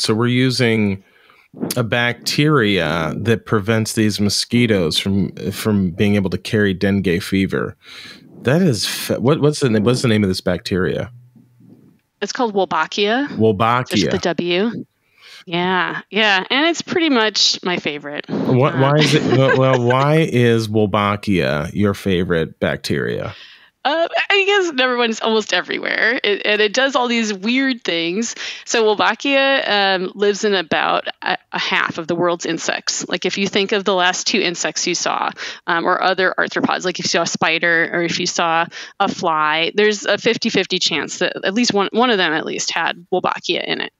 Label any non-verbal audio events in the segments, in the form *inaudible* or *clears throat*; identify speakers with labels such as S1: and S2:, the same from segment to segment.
S1: So we're using a bacteria that prevents these mosquitoes from from being able to carry dengue fever. That is what what's the name, what's the name of this bacteria?
S2: It's called Wolbachia.
S1: Wolbachia.
S2: Just the W. Yeah, yeah, and it's pretty much my favorite.
S1: What, why is it? Uh. well, well, *laughs* why is Wolbachia your favorite bacteria?
S2: Uh, I guess everyone's almost everywhere, it, and it does all these weird things. So Wolbachia um, lives in about a, a, half of the world's insects. Like if you think of the last two insects you saw, um, or other arthropods, like if you saw a spider or if you saw a fly, there's a 50-50 chance that at least one one of them at least had Wolbachia in it.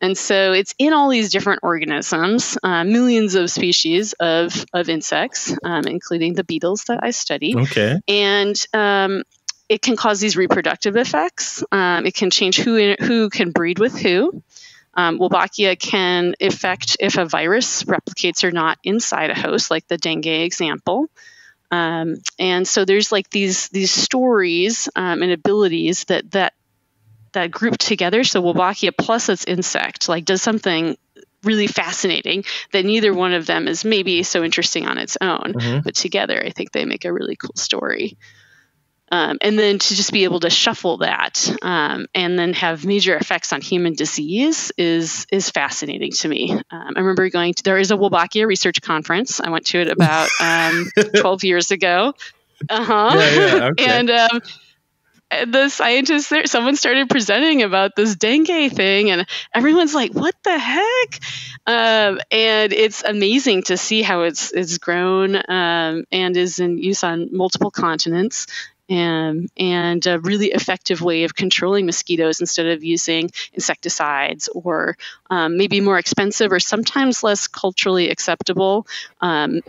S2: And so it's in all these different organisms, uh, millions of species of, of insects, um, including the beetles that I study.
S1: Okay.
S2: And um, it can cause these reproductive effects. Um, it can change who, who can breed with who. Um, Wolbachia can affect if a virus replicates or not inside a host, like the dengue example. Um, and so there's like these these stories um, and abilities that that that group together. So Wolbachia plus its insect like does something really fascinating that neither one of them is maybe so interesting on its own, mm-hmm. but together I think they make a really cool story. Um, and then to just be able to shuffle that um, and then have major effects on human disease is is fascinating to me. Um, I remember going to there is a Wolbachia research conference. I went to it about um, *laughs* 12 years ago. Uh huh. Yeah, yeah, okay. and um, the scientists there, someone started presenting about this dengue thing, and everyone's like, "What the heck?" Um, and it's amazing to see how it's it's grown um, and is in use on multiple continents. Um, and a really effective way of controlling mosquitoes instead of using insecticides or um, maybe more expensive or sometimes less culturally acceptable um,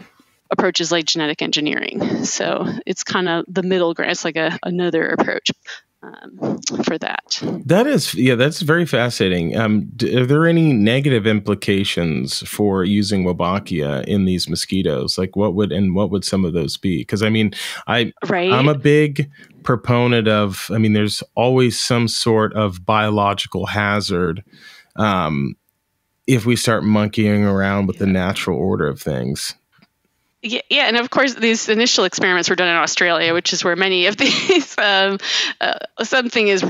S2: approaches like genetic engineering. So it's kind of the middle ground. It's like a, another approach um, for that.
S1: That is, yeah, that's very fascinating. Um, are there any negative implications for using Wolbachia in these mosquitoes? Like, what would and what would some of those be? Because I mean, I right. I'm a big proponent of. I mean, there's always some sort of biological hazard. Um, if we start monkeying around with the natural order of things.
S2: Yeah, yeah, and of course, these initial experiments were done in Australia, which is where many of *laughs* these um, uh, something is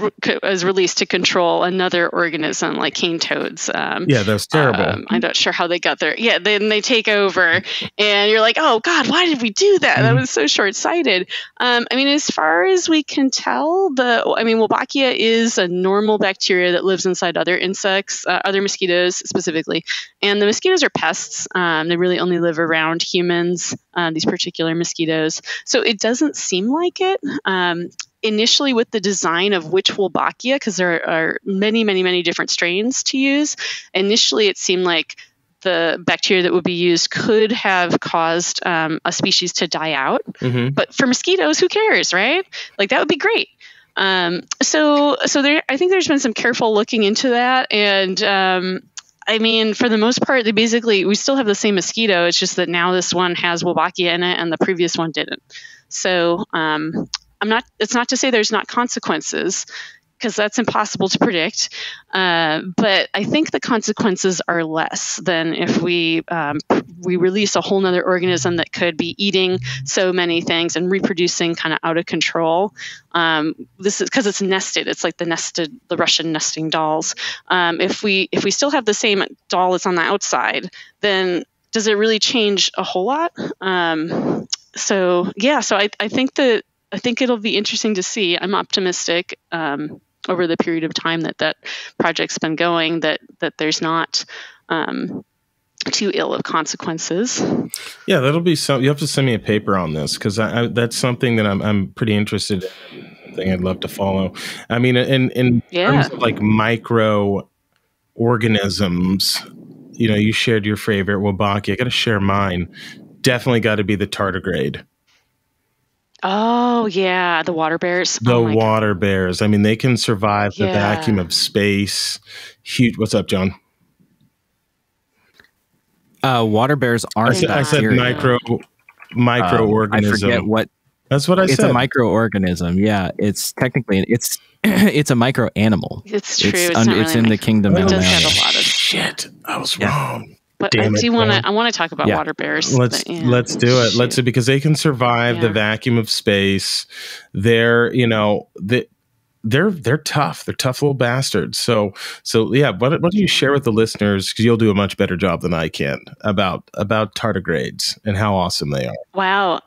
S2: is released to control another organism like cane toads.
S1: Um, yeah, that's terrible. Um,
S2: I'm not sure how they got there. Yeah, then they take over, and you're like, oh God, why did we do that? Mm-hmm. That was so short sighted. Um, I mean, as far as we can tell, the I mean, Wolbachia is a normal bacteria that lives inside other insects, uh, other mosquitoes specifically, and the mosquitoes are pests. Um, they really only live around humans um, these particular mosquitoes. So it doesn't seem like it. Um, initially, with the design of which Wolbachia, because there are many, many, many different strains to use, initially it seemed like the bacteria that would be used could have caused um, a species to die out. Mm-hmm. But for mosquitoes, who cares, right? Like that would be great. Um, so, so there, I think there's been some careful looking into that, and um, I mean, for the most part, they basically we still have the same mosquito. It's just that now this one has Wolbachia in it, and the previous one didn't. So um, I'm not. It's not to say there's not consequences because that's impossible to predict. Uh, but I think the consequences are less than if we um, we release a whole other organism that could be eating so many things and reproducing kind of out of control. Um, this is because it's nested. It's like the nested the Russian nesting dolls. Um, if we if we still have the same doll that's on the outside, then does it really change a whole lot? Um, so yeah, so I, I think that I think it'll be interesting to see. I'm optimistic. Um, over the period of time that that project's been going that that there's not um, too ill of consequences.
S1: Yeah, that'll be so. You have to send me a paper on this because that's something that I'm I'm pretty interested in. Thing I'd love to follow. I mean, in in yeah. terms of like micro organisms, you know, you shared your favorite Wolbachia. I got to share mine. Definitely got to be the tardigrade.
S2: Oh yeah, the water bears.
S1: The
S2: oh,
S1: water God. bears. I mean, they can survive the yeah. vacuum of space. Huge. What's up, Jon?
S3: Uh, water bears aren't. I
S1: said, I said micro microorganism. Uh, I forget
S3: what.
S1: That's what I
S3: it's
S1: said.
S3: It's a microorganism. Yeah, it's technically it's *clears throat* it's a micro animal.
S2: It's true. It's, it's, un,
S3: it's really in the kingdom.
S2: It does have a lot of
S1: shit, I was yeah. wrong.
S2: But Damn I do want to. I want to talk about yeah. water bears.
S1: Let's
S2: but, yeah.
S1: let's do it. Let's do because they can survive yeah. the vacuum of space. They're you know they they're they're tough. They're tough little bastards. So so yeah. What what do you share with the listeners? Because you'll do a much better job than I can about about tardigrades and how awesome they are.
S2: Wow.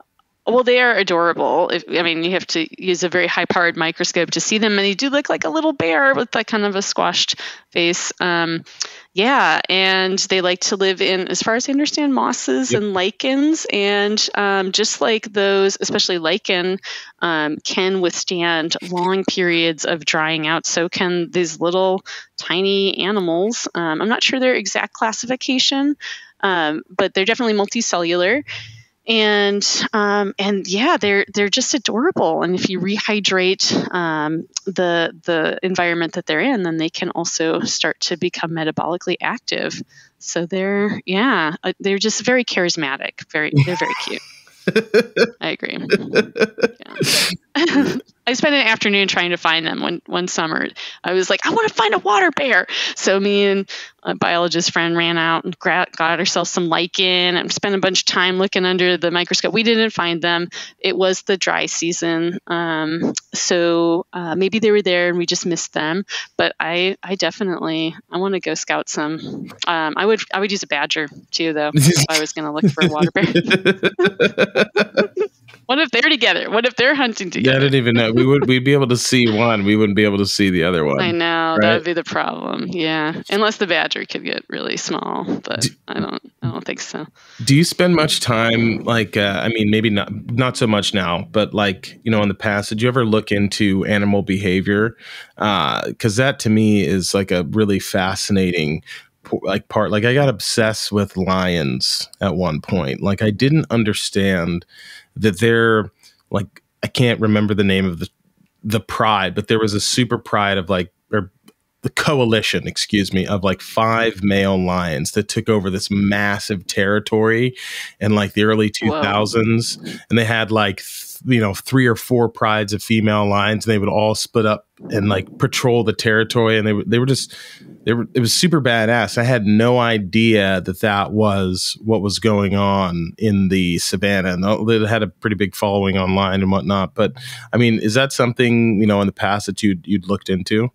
S2: Well, they are adorable. If, I mean, you have to use a very high-powered microscope to see them, and they do look like a little bear with that kind of a squashed face. Um, yeah, and they like to live in, as far as I understand, mosses yep. and lichens. And um, just like those, especially lichen, um, can withstand long periods of drying out. So can these little tiny animals. Um, I'm not sure their exact classification, um, but they're definitely multicellular and um, and yeah, they're they're just adorable. And if you rehydrate um, the the environment that they're in, then they can also start to become metabolically active. So they're yeah, uh, they're just very charismatic. Very they're very cute. *laughs* I agree. *laughs* Yeah. *laughs* I spent an afternoon trying to find them one one summer. I was like, I want to find a water bear. So me and a biologist friend ran out and got, got ourselves some lichen and spent a bunch of time looking under the microscope. We didn't find them. It was the dry season, um, so uh, maybe they were there and we just missed them. But I I definitely I want to go scout some. Um, I would I would use a badger too though *laughs* if I was going to look for a water bear. *laughs* What if they're together? What if they're hunting together?
S1: Yeah, I didn't even know. We would we'd be able to see one. We wouldn't be able to see the other one.
S2: I know right? that would be the problem. Yeah, unless the badger could get really small, but do, I don't. I don't think so.
S1: Do you spend much time like? Uh, I mean, maybe not not so much now, but like you know, in the past, did you ever look into animal behavior? Because uh, that to me is like a really fascinating like part like i got obsessed with lions at one point like i didn't understand that they're like I can't remember the name of the the pride, but there was a super pride of like or the coalition, excuse me, of like five male lions that took over this massive territory in like the early 2000s Whoa. and they had like you know three or four prides of female lions and they would all split up and like patrol the territory and they they were just they were, it was super badass. I had no idea that that was what was going on in the savannah. And they had a pretty big following online and whatnot. But I mean, is that something you know in the past that you you'd looked into?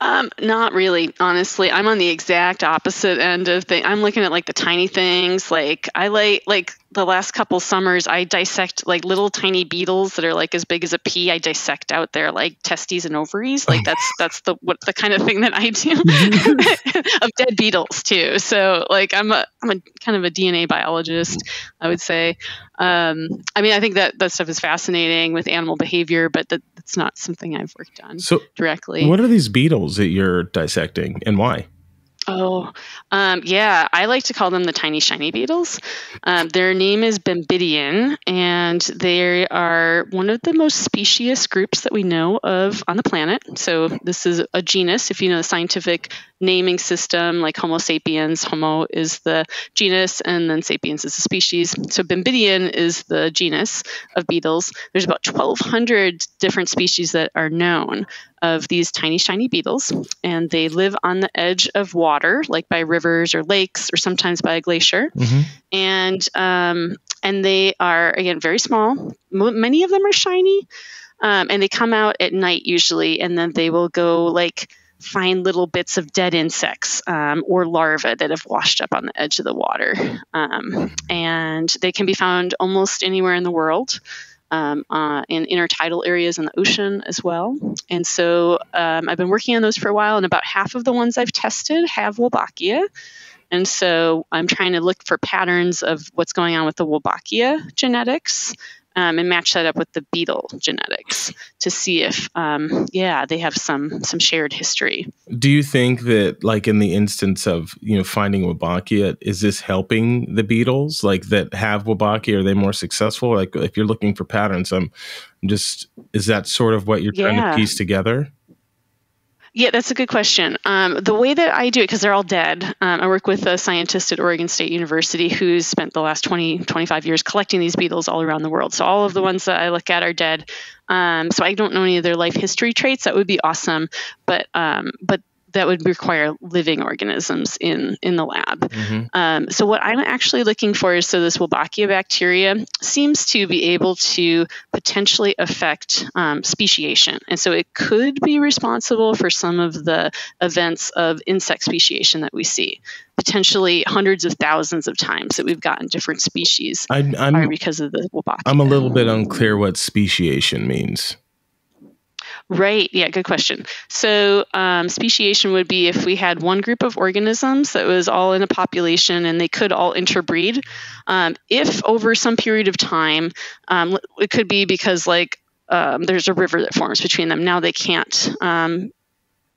S2: Um, not really, honestly. I'm on the exact opposite end of thing. I'm looking at like the tiny things. Like I like like the last couple summers, I dissect like little tiny beetles that are like as big as a pea. I dissect out their like testes and ovaries. Like that's that's the what the kind of thing that I do *laughs* *laughs* of dead beetles too. So like I'm a I'm a kind of a DNA biologist, I would say. Um, I mean, I think that that stuff is fascinating with animal behavior, but that, that's not something I've worked on so directly.
S1: What are these beetles that you're dissecting, and why?
S2: Oh, um, yeah. I like to call them the tiny shiny beetles. Um, their name is Bembidion, and they are one of the most specious groups that we know of on the planet. So, this is a genus, if you know the scientific naming system, like Homo sapiens. Homo is the genus, and then sapiens is the species. So, Bembidion is the genus of beetles. There's about 1,200 different species that are known of these tiny, shiny beetles, and they live on the edge of water, like by rivers or lakes, or sometimes by a glacier. Mm-hmm. And um, and they are again very small. Many of them are shiny, um, and they come out at night usually, and then they will go like find little bits of dead insects um, or larvae that have washed up on the edge of the water. Um, and they can be found almost anywhere in the world um, uh, in intertidal areas in the ocean as well. And so um, I've been working on those for a while, and about half of the ones I've tested have Wolbachia. And so I'm trying to look for patterns of what's going on with the Wolbachia genetics um, and match that up with the beetle genetics to see if, um, yeah, they have some some shared history.
S1: Do you think that, like in the instance of you know finding Wolbachia, is this helping the beetles like that have Wolbachia? Are they more successful? Like if you're looking for patterns, I'm, I'm just is that sort of what you're trying yeah. to piece together?
S2: Yeah, that's a good question. Um, the way that I do it, because they're all dead, um, I work with a scientist at Oregon State University who's spent the last 20, 25 years collecting these beetles all around the world. So all of the ones that I look at are dead. Um, so I don't know any of their life history traits. That would be awesome. But um, but that would require living organisms in in the lab. Mm-hmm. Um, so what I'm actually looking for is so this Wolbachia bacteria seems to be able to potentially affect um, speciation, and so it could be responsible for some of the events of insect speciation that we see potentially hundreds of thousands of times that we've gotten different species I, am because of the Wolbachia.
S1: I'm a little bit unclear what speciation means.
S2: Right. Yeah, good question. So, um, speciation would be if we had one group of organisms that was all in a population and they could all interbreed. Um, if over some period of time, um, it could be because, like, um, there's a river that forms between them. Now they can't um,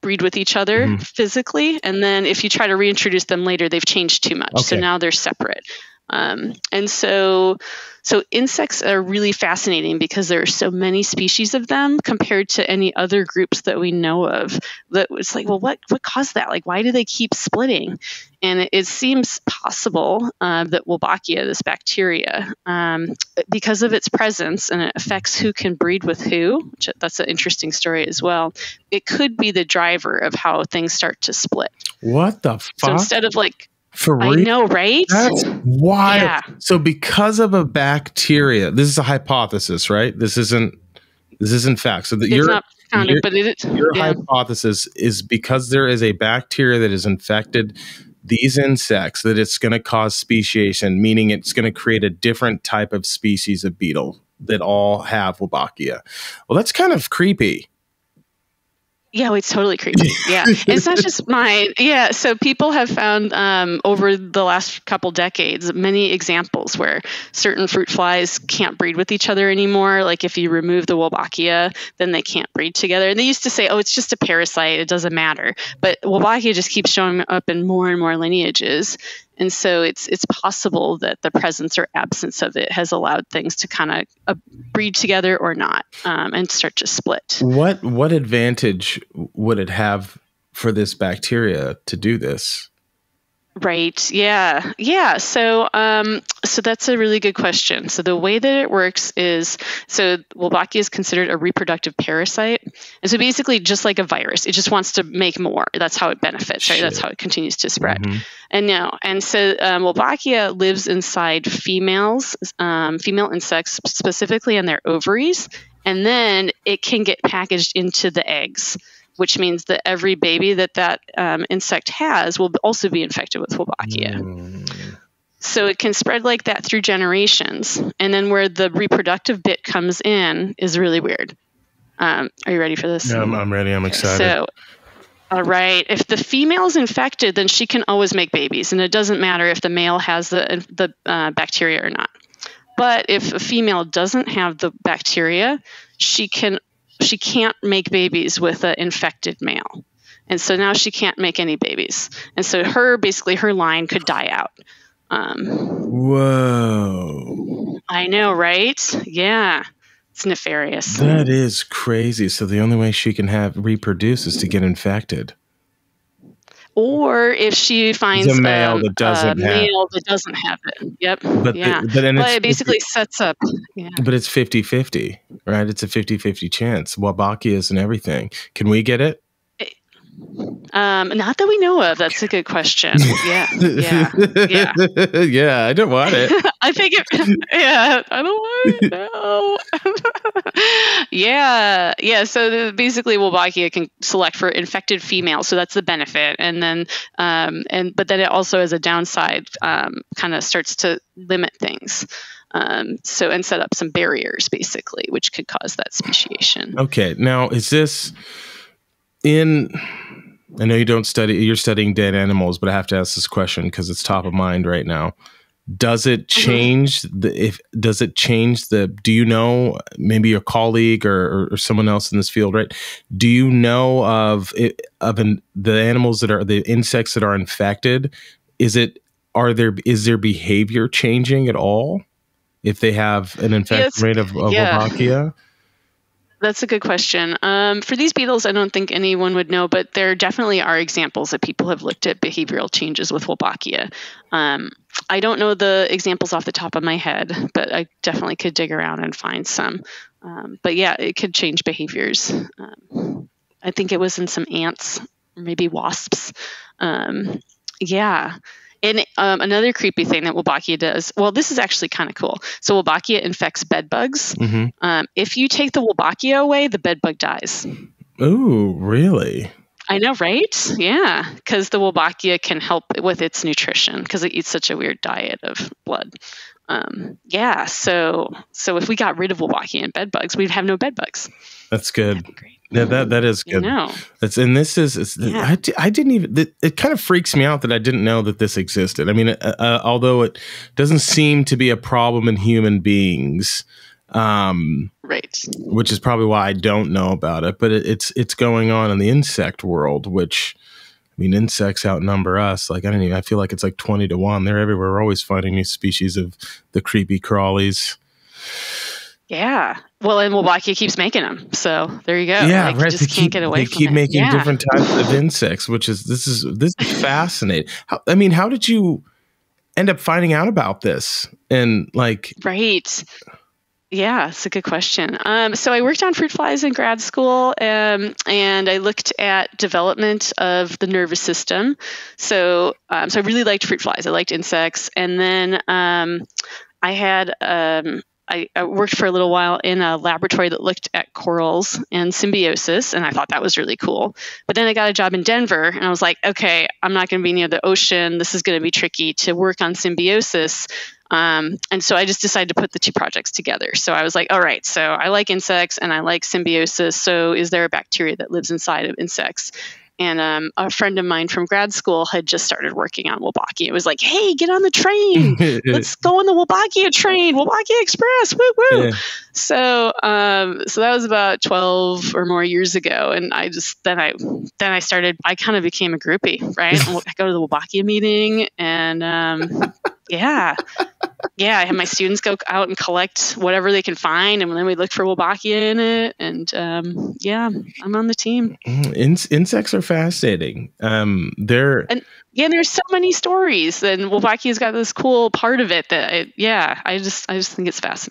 S2: breed with each other mm-hmm. physically. And then if you try to reintroduce them later, they've changed too much. Okay. So now they're separate. Um, and so, so insects are really fascinating because there are so many species of them compared to any other groups that we know of. That it's like, well, what what caused that? Like, why do they keep splitting? And it, it seems possible uh, that Wolbachia, this bacteria, um, because of its presence and it affects who can breed with who. Which that's an interesting story as well. It could be the driver of how things start to split.
S1: What the fuck? So
S2: instead of like for real? I know, right?
S1: That's wild. Yeah. So because of a bacteria, this is a hypothesis, right? This isn't this isn't fact. So that
S2: you're not founded, your, but it,
S1: your yeah. hypothesis is because there is a bacteria that has infected these insects that it's going to cause speciation, meaning it's going to create a different type of species of beetle that all have Wolbachia. Well, that's kind of creepy.
S2: Yeah, it's totally creepy. *laughs* Yeah, it's not just mine. Yeah, so people have found um, over the last couple decades many examples where certain fruit flies can't breed with each other anymore. Like if you remove the Wolbachia, then they can't breed together. And they used to say, "Oh, it's just a parasite; it doesn't matter." But Wolbachia just keeps showing up in more and more lineages, and so it's it's possible that the presence or absence of it has allowed things to kind of uh, breed together or not um, and start to split.
S1: What what advantage would it have for this bacteria to do this?
S2: Right. Yeah. Yeah. So, um, so that's a really good question. So the way that it works is, so Wolbachia is considered a reproductive parasite, and so basically, just like a virus, it just wants to make more. That's how it benefits. Right. That's how it continues to spread. Mm-hmm. And now, and so um, Wolbachia lives inside females, um, female insects, specifically in their ovaries, and then it can get packaged into the eggs which means that every baby that that um, insect has will also be infected with Wolbachia. Mm. So it can spread like that through generations. And then where the reproductive bit comes in is really weird. Um, are you ready for this?
S1: Yeah, I'm, I'm ready. I'm excited. So,
S2: all right. If the female is infected, then she can always make babies, and it doesn't matter if the male has the the uh, bacteria or not. But if a female doesn't have the bacteria, she can she can't make babies with an infected male. And so now she can't make any babies. And so her basically her line could die out. Um,
S1: Whoa.
S2: I know, right? Yeah. It's nefarious.
S1: That is crazy. So the only way she can have reproduce is to get infected
S2: or if she finds
S1: a male um, that doesn't
S2: a
S1: have.
S2: male that doesn't have it. Yep. But yeah. The, but, then but it basically sets up. Yeah.
S1: But it's 50-50, right? It's a 50-50 chance. Wolbachias and everything. Can we get it?
S2: Um, not that we know of. That's a good question. *laughs* Yeah, yeah,
S1: yeah. *laughs* yeah, I don't want it. *laughs*
S2: I think it. Yeah, I don't want it. No. yeah, yeah. So basically, Wolbachia can select for infected females, so that's the benefit, and then, um, and but then it also has a downside. Um, kind of starts to limit things. Um, so and set up some barriers basically, which could cause that speciation.
S1: Okay, now is this in I know you don't study you're studying dead animals, but I have to ask this question because it's top of mind right now. Does it mm-hmm. change the if does it change the do you know maybe your colleague or, or, or someone else in this field, right? Do you know of it, of an, the animals that are the insects that are infected? Is it are there is their behavior changing at all if they have an infection yes. rate of, of yeah. Wolbachia?
S2: That's a good question. Um, for these beetles, I don't think anyone would know, but there definitely are examples that people have looked at behavioral changes with Wolbachia. Um, I don't know the examples off the top of my head, but I definitely could dig around and find some. Um, but yeah, it could change behaviors. Um, I think it was in some ants or maybe wasps. Um, yeah. And um, another creepy thing that Wolbachia does, well, this is actually kind of cool. So Wolbachia infects bed bugs. Mm-hmm. Um, if you take the Wolbachia away, the bed bug dies.
S1: Oh, really?
S2: I know, right? Yeah, because the Wolbachia can help with its nutrition because it eats such a weird diet of blood. Um, yeah, so so if we got rid of Wolbachia and bed bugs, we'd have no bed bugs.
S1: That's good. Yeah, that that is good. No, That's and this is yeah. I, I didn't even. It, kind of freaks me out that I didn't know that this existed. I mean, uh, uh, although it doesn't seem to be a problem in human beings,
S2: um, right?
S1: Which is probably why I don't know about it. But it, it's it's going on in the insect world, which mean, insects outnumber us. Like I don't even. I feel like it's like twenty to one. They're everywhere. We're always finding new species of the creepy crawlies.
S2: Yeah. Well, and Wolbachia keeps making them, so there you go.
S1: Yeah,
S2: like,
S1: right.
S2: You just
S1: they
S2: can't keep, get away.
S1: They keep
S2: it.
S1: making
S2: yeah.
S1: different types of insects, which is this is this is *laughs* fascinating. How, I mean, how did you end up finding out about this? And like,
S2: right. Yeah, it's a good question. Um, so I worked on fruit flies in grad school, um, and I looked at development of the nervous system. So, um, so I really liked fruit flies. I liked insects, and then um, I had um, I, I, worked for a little while in a laboratory that looked at corals and symbiosis, and I thought that was really cool. But then I got a job in Denver, and I was like, okay, I'm not going to be near the ocean. This is going to be tricky to work on symbiosis. Um, and so I just decided to put the two projects together. So I was like, all right, so I like insects and I like symbiosis. So is there a bacteria that lives inside of insects? and um, a friend of mine from grad school had just started working on Wolbachia. It was like, "Hey, get on the train! *laughs* Let's go on the Wolbachia train, Wolbachia Express! Woo woo!" Yeah. So, um, so that was about twelve or more years ago, and I just then I then I started. I kind of became a groupie, right? *laughs* I go to the Wolbachia meeting, and um, yeah, yeah, I have my students go out and collect whatever they can find, and then we look for Wolbachia in it. And um, yeah, I'm on the team.
S1: Mm, in- insects are fascinating. Um, they're
S2: and yeah, there's so many stories, and Wolbachia's got this cool part of it that I, yeah, I just I just think it's fascinating.